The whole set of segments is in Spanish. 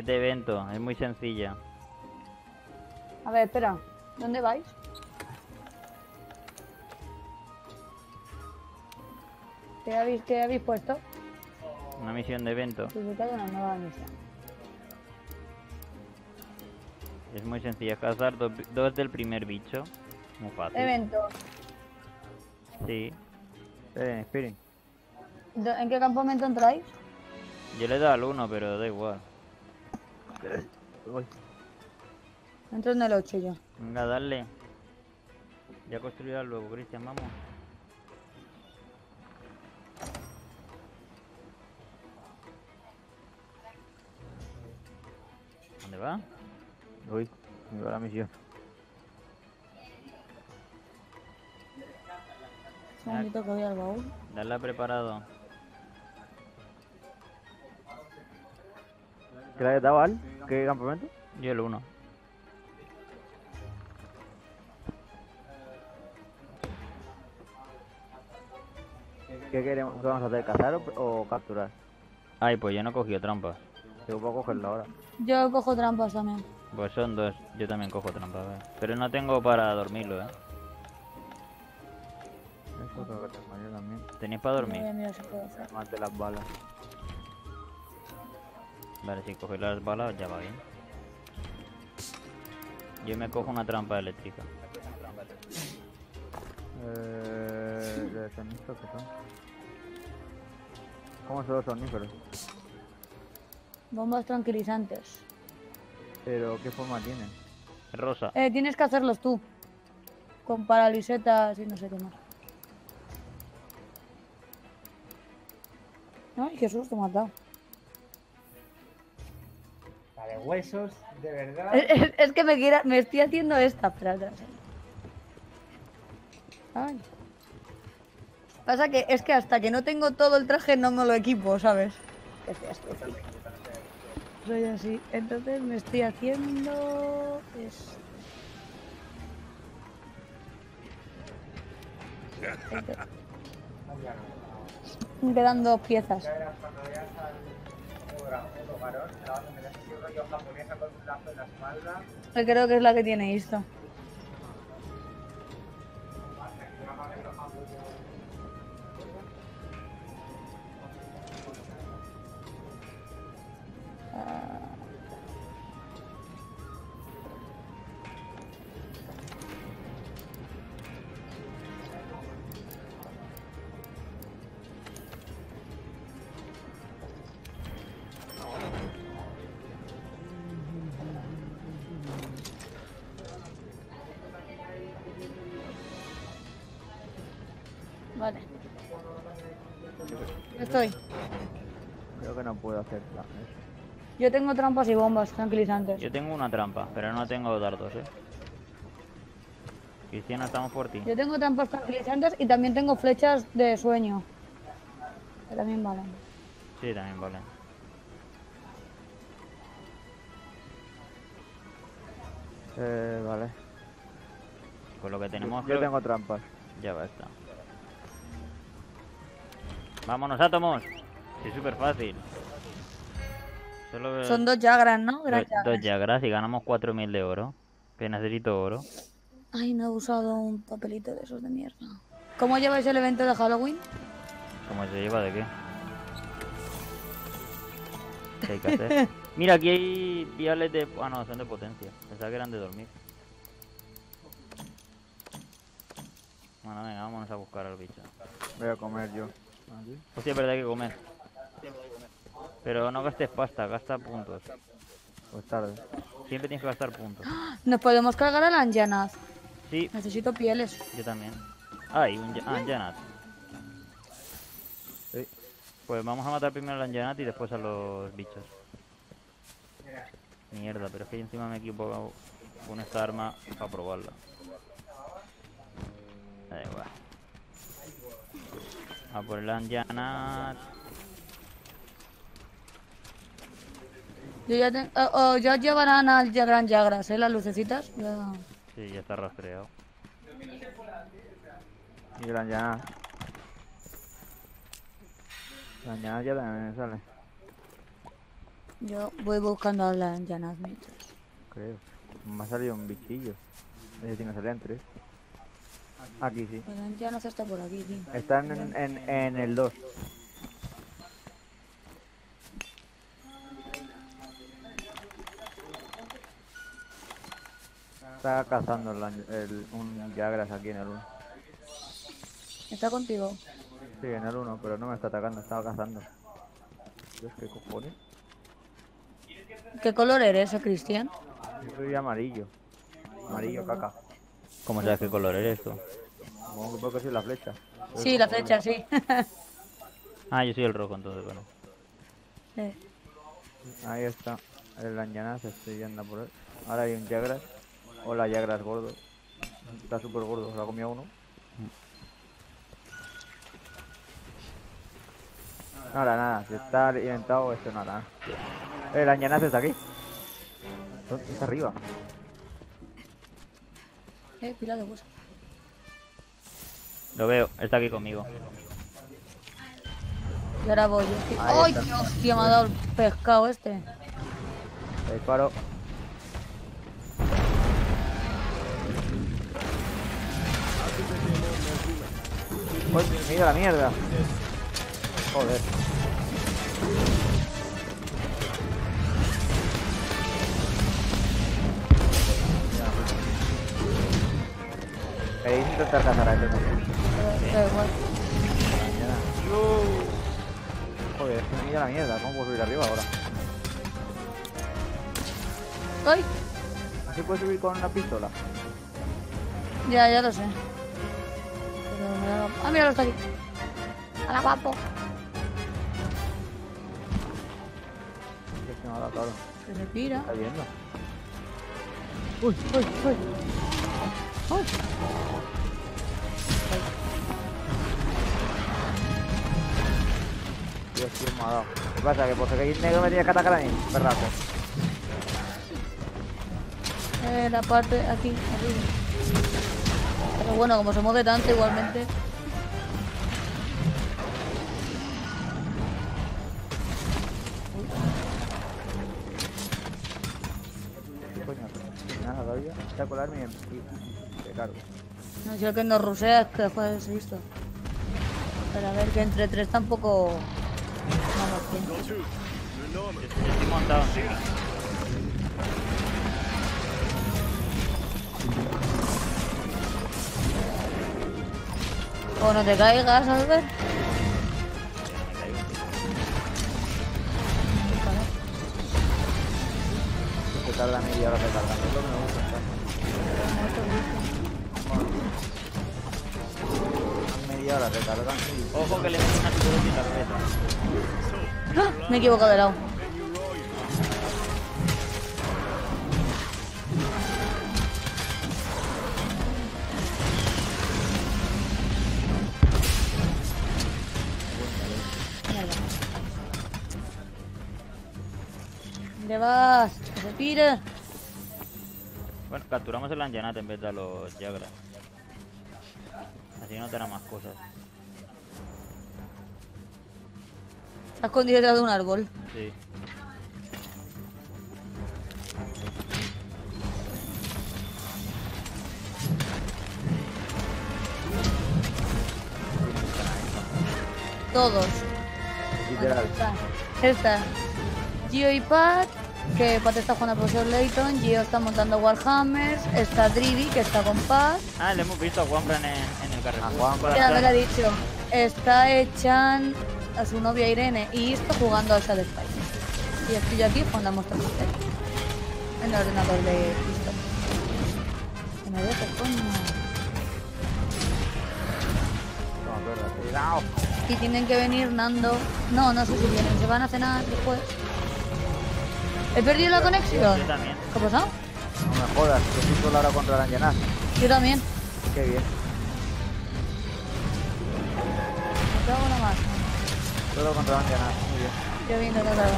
Este evento es muy sencilla. A ver, espera. ¿Dónde vais? ¿Qué habéis, qué habéis puesto? Una misión de evento. Publicar una nueva misión. Es muy sencilla. Cazar dos, dos del primer bicho. Muy fácil. Evento. Sí. Esperen, esperen. Do- ¿En qué campamento entráis? Yo le he dado al 1, pero da igual. Voy. Entro en el 8 yo. Venga, dale. Ya construirás luego, Cristian, vamos. ¿Dónde va? Voy. Me va la misión. Un que voy al baúl. Dale a preparado. ¿Qué le has dado al? ¿Qué campamento? Yo el 1. ¿Qué queremos? ¿Qué vamos a hacer? ¿Cazar o, o capturar? Ay, pues yo no he cogido trampas. Yo puedo cogerlo ahora. Yo cojo trampas también. Pues son dos. Yo también cojo trampas, eh. Pero no tengo para dormirlo, eh. Eso creo que tengo yo también. ¿Tenéis para dormir? hacer. Mate las balas. Vale, si cogéis las balas ya va bien. Yo me cojo una trampa eléctrica. Eh, ¿De soníferos qué son? ¿Cómo son los soníferos? Bombas tranquilizantes. ¿Pero qué forma tienen? Rosa. Eh, tienes que hacerlos tú. Con paralisetas y no sé qué más. Ay, qué susto me has dado. La de huesos, de verdad. Es, que me, quiera, me estoy haciendo esta atrás. Ay. Pasa que es que hasta que no tengo todo el traje no me lo equipo, ¿sabes? Soy así. Entonces me estoy haciendo... Es... Me quedan dos piezas. Creo que es la que tiene esto. Estoy. Creo que no puedo hacer la- eso. Yo tengo trampas y bombas tranquilizantes. Yo tengo una trampa, pero no tengo dardos, eh. Cristiana, estamos por ti. Yo tengo trampas tranquilizantes y también tengo flechas de sueño. Que también valen. Sí, también vale. Eh, vale. Pues lo que tenemos Yo que... tengo trampas. Ya basta. Vámonos, átomos. Es súper fácil. Solo Son dos Jagras, ¿no? Gran dos. Jagras y ganamos 4.000 de oro. Que necesito oro. Ay, no he usado un papelito de esos de mierda. ¿Cómo lleváis el evento de Halloween? ¿Cómo se lleva de qué? ¿Qué hay que hacer? Mira, aquí hay viales de... Ah, no, son de potencia. Pensaba que eran de dormir. Bueno, venga, vámonos a buscar al bicho. Voy a comer yo. Aquí. Hostia, es verdad hay que comer. Pero no gastes pasta, gasta puntos. Pues tarde. Siempre tienes que gastar puntos. Nos podemos cargar a la Anjanaz. Sí, Necesito pieles. yo también. Ay, un ya- ah. Sí. Pues vamos a matar primero al Janat y después a los bichos. Mierda, pero es que yo encima me equipo con esta arma para probarla. Da igual. A por el Anjanat. Yo ya tengo... oh, ya llevarán al ya- Gran Jagras, ¿eh? Las lucecitas. Ya- Sí, ya está rastreado. Y la llana. La llana ya también sale. Yo voy buscando a las llanas mientras. Creo. Me ha salido un bichillo. Ese tiene que salir en tres. Aquí sí. Pues las llanas está por aquí, tío. Están en, en, en el 2. Está cazando el, el- un Jagras aquí en el 1. ¿Está contigo? Sí, en el 1, pero no me está atacando, estaba cazando. Dios, ¿qué cojones? ¿Qué color eres, Cristian? Yo soy amarillo. Amarillo, caca. ¿Cómo sabes qué color eres tú? Supongo que soy la flecha. Sí, la flecha, sí. Ah, yo soy el rojo entonces, bueno. Sí. Ahí está. El Anjanas, estoy yendo por él. Ahora hay un Jagras. Hola, Jagras gordo. Está súper gordo, se lo ha comido uno. Nada, nada, si está alimentado, esto nada. El Anjanas está aquí. ¿Dónde está arriba? Eh, pila de hueso. Lo veo, está aquí conmigo. Y ahora voy. estoy- ¡Ay! Tío, me ha dado el pescado este. Le disparo. ¡Uy, me he ido a la mierda! Joder. ¿Queréis intentar cazar a este da igual. Joder, me he ido a la mierda. ¿Cómo puedo subir arriba ahora? ¡Ay! ¿Así puedo subir con una pistola? Ya, ya lo sé. Pero me da... ¡Ah, mira, está aquí! ¡Hala, guapo! Que se me ha. Que se pira. ¿Está viendo? ¡Uy, uy, uy! ¡Uy! Tío. ¿Qué pasa? ¿Que por ser negro me tienes que atacar a mí? Perraco. Eh, la parte aquí, arriba. Pero bueno, como se mueve tanto igualmente. ¿Qué coño? Nada, todavía. Voy a colarme y te cargo. No sé que nos rusea, es que después he visto. Pero a ver, que entre tres tampoco. Estoy montado. O no te caigas, Albert. Se tarda media hora recargando. Es lo que me gusta. Media hora recargando y... Ojo que le meto una tiburón en la cabeza. ¡Ah! Me he equivocado de lado. ¿Dónde vas? ¡Que se! Bueno, capturamos el Anjanat en vez de los Jagras. Así no tendrá más cosas. Está escondido detrás de un árbol. Sí. Todos. Literal. Está. Gio y Pat, que Pat está jugando al profesor Layton, Gio está montando Warhammers, está Drivi, que está con Pat, Ah, le hemos visto a Juanfran en, en el Carrefour. A Juanfran. ya me lo ha dicho, está Echan a su novia Irene y está jugando al Shadow Spy. Y estoy yo aquí jugando a Monster Hunter. En el ordenador de Cristo. Que me deje, coño. Cuidado. Y tienen que venir Nando. No, no sé si vienen, se van a cenar después. ¿He perdido la conexión? Yo también. ¿Qué ha pasado? No me jodas, que estoy solo ahora contra el Anjanás. Yo también. Qué bien. Solo contra el Anjanás. Muy bien. Yo viendo que acaba de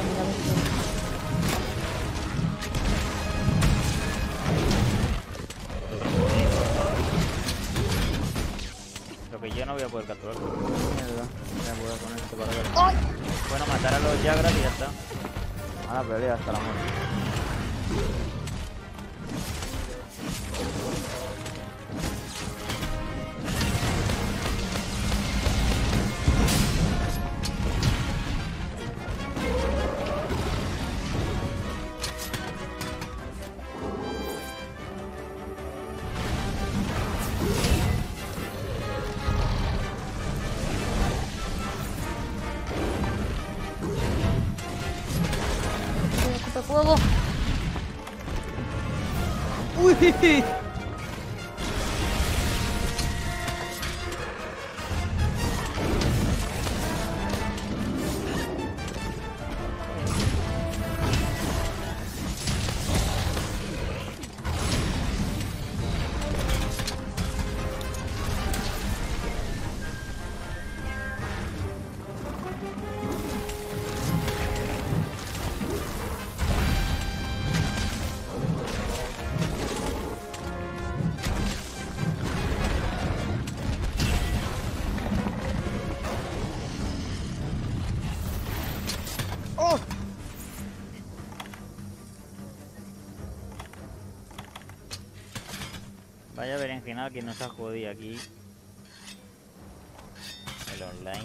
Lo que yo no voy a poder capturar. Mierda. Me voy a poner esto para ver. ¡Ay! Bueno, matar a los Jagras y ya está. A la pelea hasta la muerte. Vaya berenjenal que nos ha jodido aquí. El online.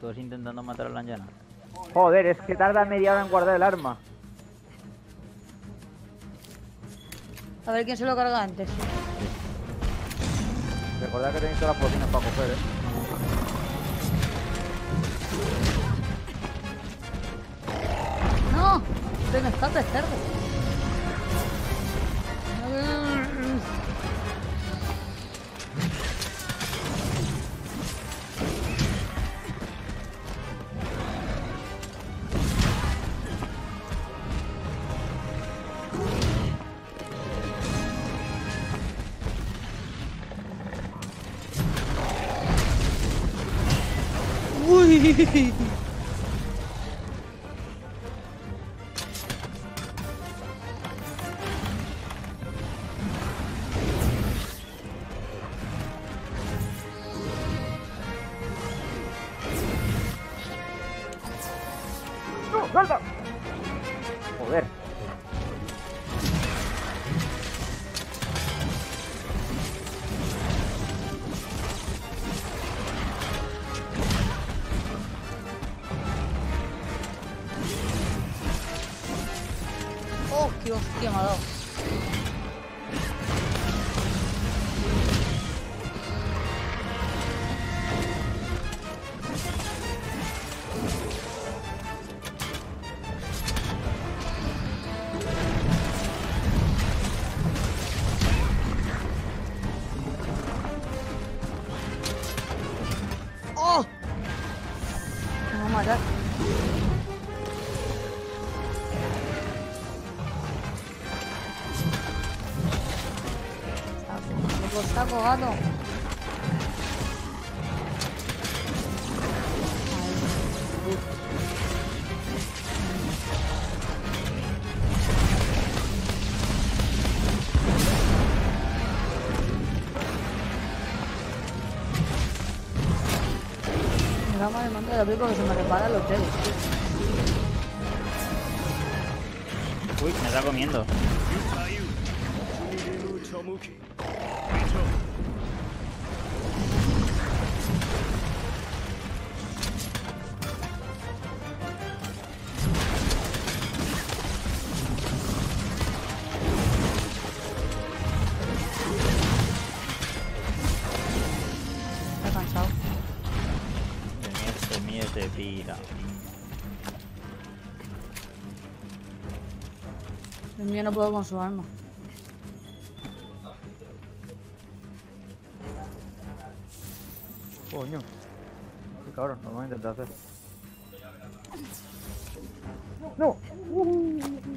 Todos intentando matar a la llana. Joder, es que tarda media hora en guardar el arma. A ver quién se lo carga antes. Recordad que tenéis todas las bocinas para coger, eh. No, te me escapes, cerdo. ¡No, salta! Joder. Gato. Me va mal mando de abrir porque se me reparan los dedos. Uy, me está comiendo. Puedo con su arma. Coño. Qué cabrón, lo voy a intentar hacer. ¡No! ¡Apa!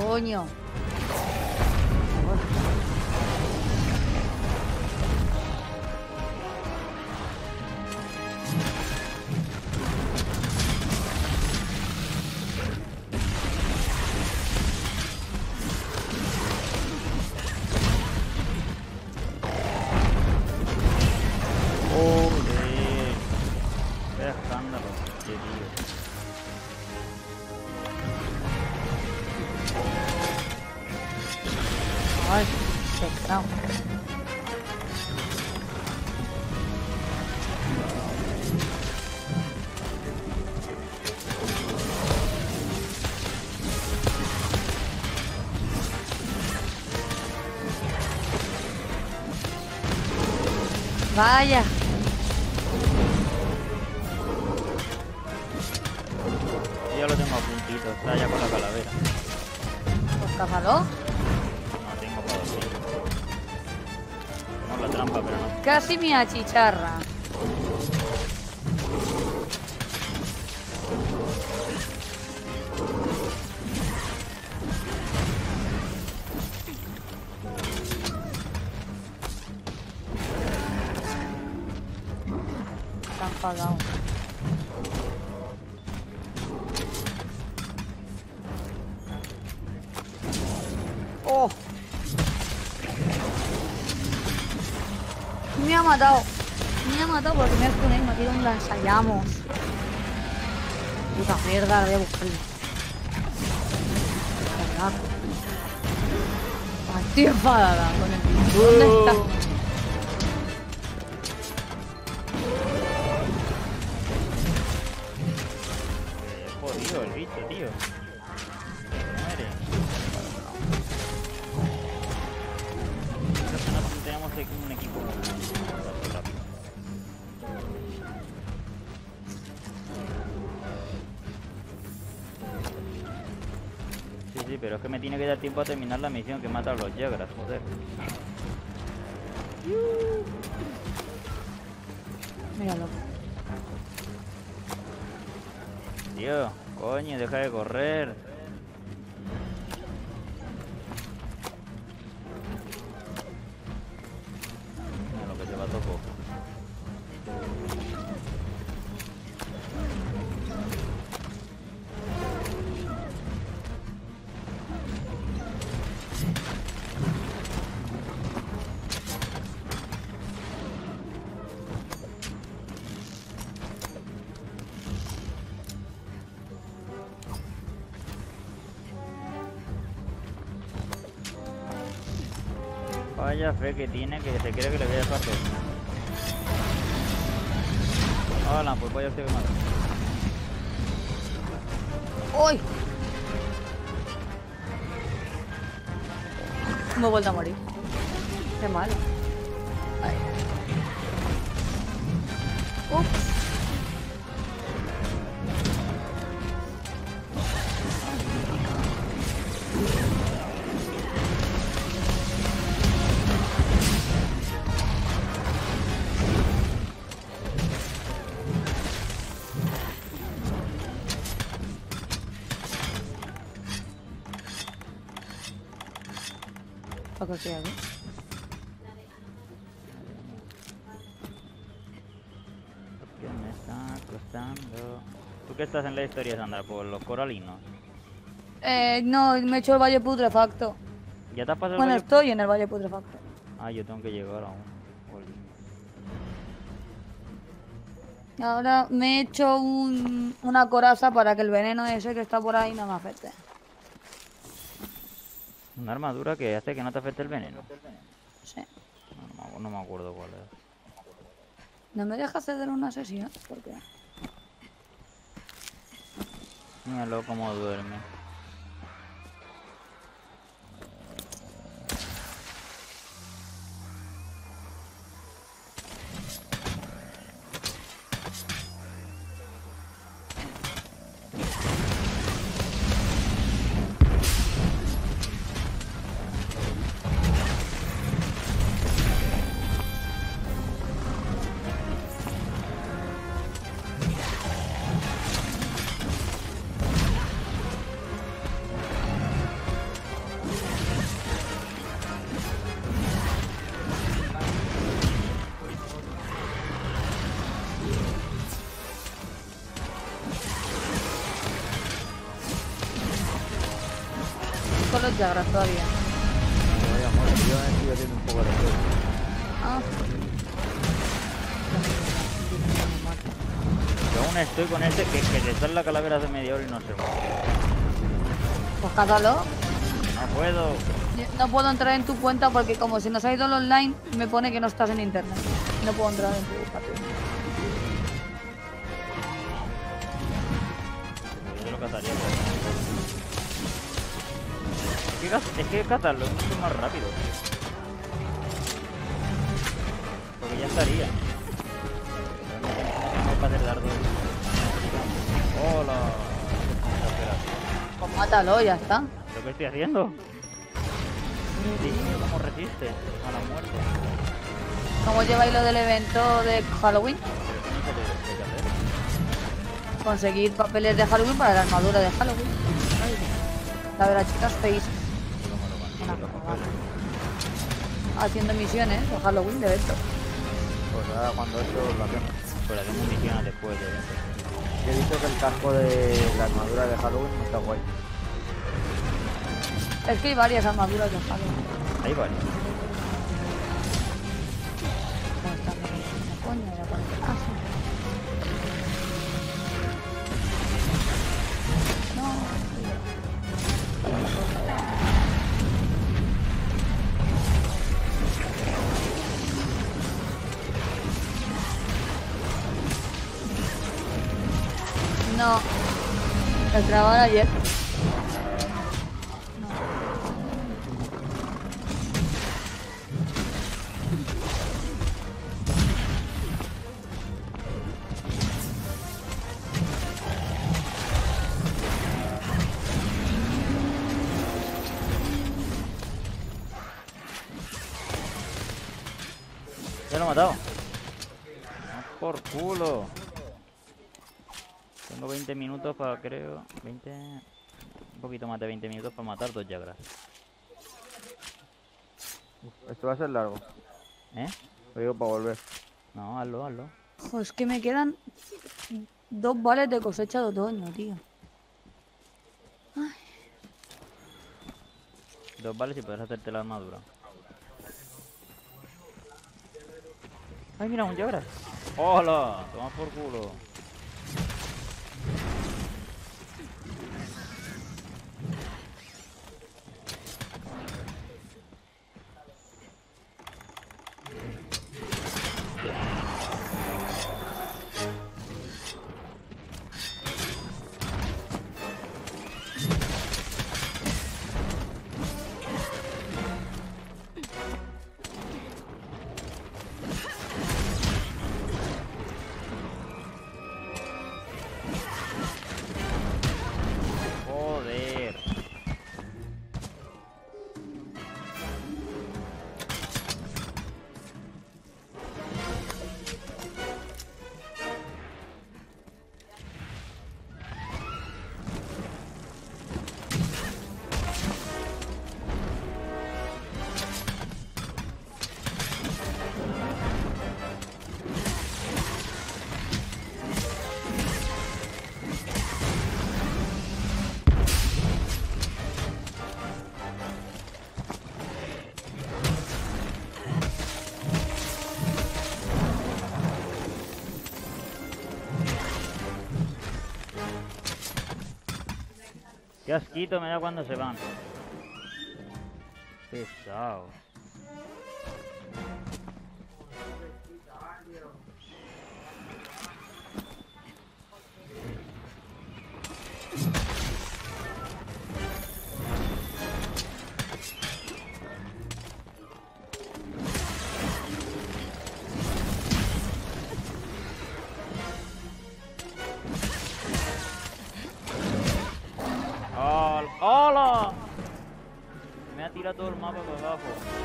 Coño. Vaya. Yo lo tengo a puntito, está ya con la calavera. Pues cázalo. No tengo para dormir. Tenemos la trampa, pero no. Casi me achicharra. Oh. Me ha matado. Me ha matado porque me ha expuesto y me ha tirado un. Puta mierda, voy a buscarlo. Estoy enfadada con el. ¿Dónde está? Jodido el bicho, tío. Muere. Creo que no tenemos un equipo muy rápido. Sí, sí, pero es que me tiene que dar tiempo a terminar la misión que mata a los Yagras, joder. Míralo. Tío, coño, deja de correr. Vaya fe que tiene que se cree que le voy a dejar. Hola, pues vaya usted que mata. ¡Uy! Me he vuelto a morir. Qué mal. ¿Tú qué estás en la historia, Sandra? ¿Por los coralinos? Eh, no, me he hecho el valle putrefacto. ¿Ya te has pasado el Bueno, valle? estoy en el valle putrefacto. Ah, yo tengo que llegar aún. Ahora me he hecho un, una coraza para que el veneno ese que está por ahí no me afecte. Una armadura que hace que no te afecte el veneno. Sí. No, no me acuerdo cuál es. No me deja ceder una sesión. ¿Por qué? Míralo cómo duerme. Los todavía. Amor, yo estoy haciendo un poco de fuego. Ah. Yo aún estoy con este que, que te sale la calavera hace media hora y no se va. Pues cázalo. No puedo. No puedo entrar en tu cuenta porque como si nos ha ido el online, me pone que no estás en internet. No puedo entrar en tu Es que, caz- es que cazarlo es mucho más rápido. Porque ya estaría. No para hacer dardo. Hola. Pues mátalo, ya está. ¿Lo que estoy haciendo? Sí, ¿cómo resiste a la muerte? ¿Cómo lleváis lo del evento de Halloween? Conseguir papeles de Halloween para la armadura de Halloween. La verdad, chicas, face ¿Y cómo lo consigo los papeles? Haciendo misiones de Halloween de evento. Pues ahora cuando esto lo hacemos. Pues hacemos misiones después de eso. He visto que el casco de la armadura de Halloween está guay. Es que hay varias armaduras de Halloween. Ahí vale. No. El trabajo ayer. Minutos para, creo, 20... Un poquito más de 20 minutos para matar dos yagras. Esto va a ser largo. ¿Eh? Lo digo para volver. No, hazlo, hazlo. Es que me quedan dos vales de cosecha de otoño, tío. Dos vales y puedes hacerte la armadura. ¡Ay, mira, un yagra! ¡Hola! Toma por culo. Qué asquito me da cuando se van. Pesado. todo el mapa para abajo.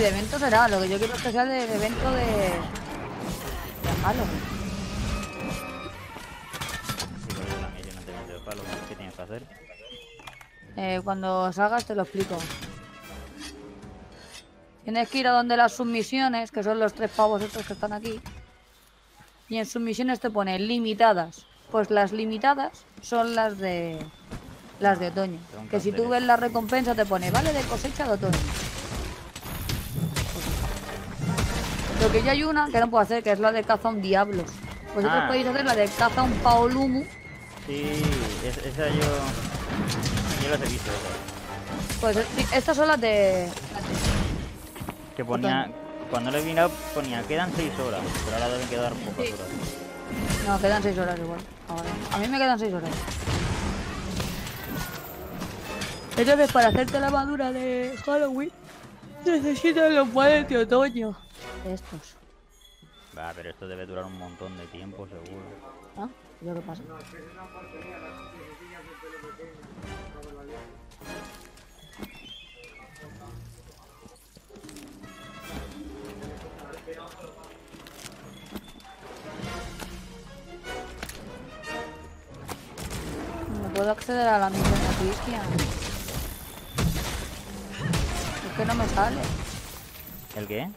De evento será. Lo que yo quiero es que sea de, evento de. de Halloween. Sí, por eso la de palo. ¿Qué tienes que hacer? Eh, cuando salgas te lo explico. Tienes que ir a donde las submisiones, que son los tres pavos estos que están aquí. Y en submisiones te pone limitadas. Pues las limitadas son las de las de otoño. Que si tú ves la recompensa te pone vale de cosecha de otoño. Lo que ya hay una que no puedo hacer, que es la de caza a un diablos. Vosotros Ah. podéis hacer la de caza a un paolumu. Sí, es- esa yo. Yo las he visto. Pues sí, estas son las de. Que ponía. Cuando lo he mirado ponía quedan 6 horas, pero ahora deben quedar pocas Sí. horas. No, quedan 6 horas igual. Ahora. A mí me quedan 6 horas. Entonces, para hacerte la madura de Halloween, necesitas los panes de otoño. Estos. Va, pero esto debe durar un montón de tiempo, seguro. ¿No? ¿Y lo que pasa? No puedo acceder a la misión de Cristian. Es que no me sale. ¿El qué?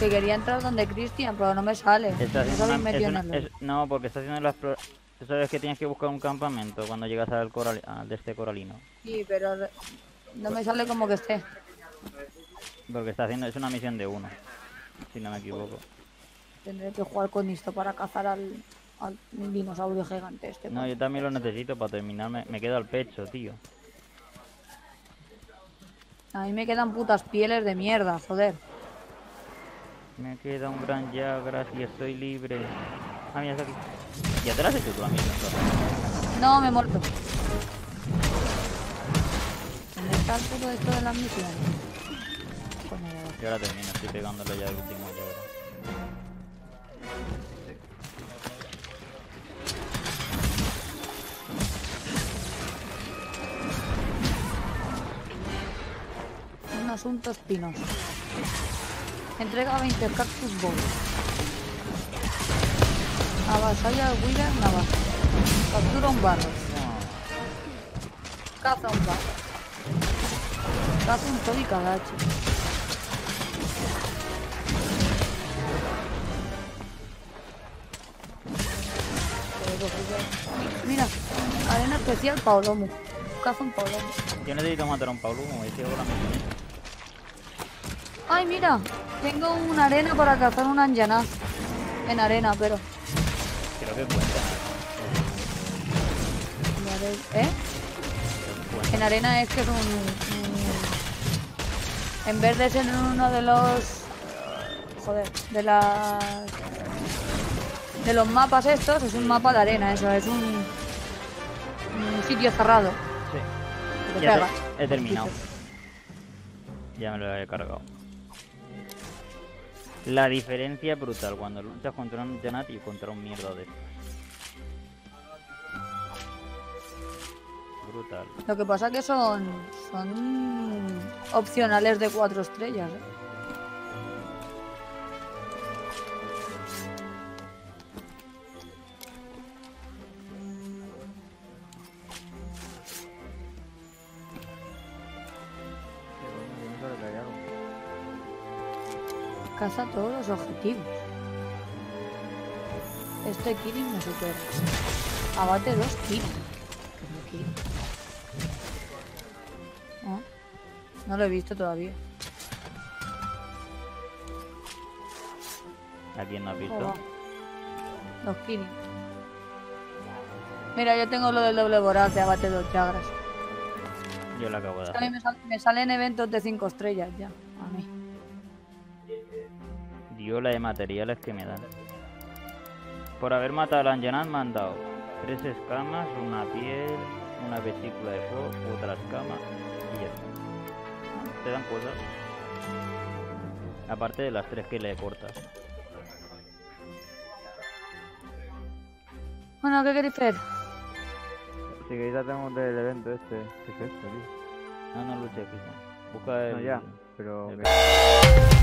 Que quería entrar donde Cristian, pero no me sale. Está No es en una- es- no, porque está haciendo las... pro- Tú sabes que tienes que buscar un campamento cuando llegas al, coral, al de este coralino. Sí, pero no me sale como que esté. Porque está haciendo... Es una misión de uno, si no me equivoco. Tendré que jugar con esto para cazar al, al dinosaurio gigante este. No, yo también lo necesito para terminarme. Me queda el pecho, tío. A mí me quedan putas pieles de mierda, joder. Me queda un gran Jagras y estoy libre. Ah, mira, está aquí. Ya te lo has hecho tú. No, me he muerto. ¿Dónde está todo esto de las misiones? Va. Y ahora termino, estoy pegándole ya el último Jagras. Un asunto espinoso. Entrega 20 cactus balls. Avasalla al Willer Navaja. Captura un barro. Caza un barro. Caza un Toby Kadachi. Mira, arena especial Paulomo. Caza un Paulomo. Yo necesito matar a un como decía ahora mismo. Ay, mira, tengo una arena para cazar un anjanaz. En arena, pero. Creo que cuenta. ¿Eh? cuenta. En arena es que es un, un- En vez de ser en uno de los. Joder, de las. De los mapas estos, es un mapa de arena, eso, es un. Un sitio cerrado. Sí. te Ya te- he terminado. Ya me lo he cargado. La diferencia es brutal cuando luchas contra un Janat y contra un mierda de. Brutal. Lo que pasa que son. Son. Opcionales de cuatro estrellas, ¿eh? Caza todos los objetivos. Este killing me supera. Abate dos killing. ¿Qué es un killing? No, no lo he visto todavía. ¿A quién no has Oh, visto? Los killing. Mira, yo tengo lo del doble voraz de abate dos chagras. Yo lo acabo de A mí hacer. me, sal- me salen eventos de 5 estrellas ya. A. Dio la de materiales que me dan. Por haber matado al Anjanat me han dado tres escamas, una piel, una vesícula de fuego, otra escama y ya está. te dan cosas. Aparte de las tres que le cortas. Bueno, ¿qué queréis hacer? Si queréis hacemos del evento este. ¿Qué es esto, tío? No, no luches, Cristian. Busca el... No, ya, pero... el-